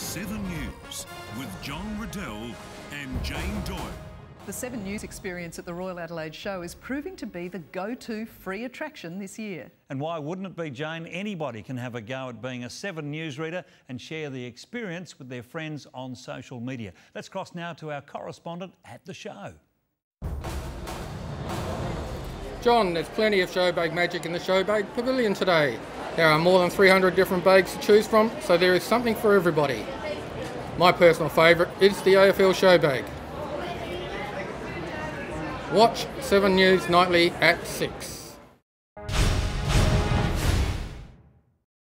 7 News with John Riddell and Jane Doyle. The Seven News experience at the Royal Adelaide Show is proving to be the go to free attraction this year. And why wouldn't it be, Jane? Anybody can have a go at being a Seven News reader and share the experience with their friends on social media. Let's cross now to our correspondent at the show. John, there's plenty of showbag magic in the Showbag Pavilion today. There are more than 300 different bags to choose from, so there is something for everybody. My personal favourite is the AFL Showbag. Watch 7 News nightly at 6.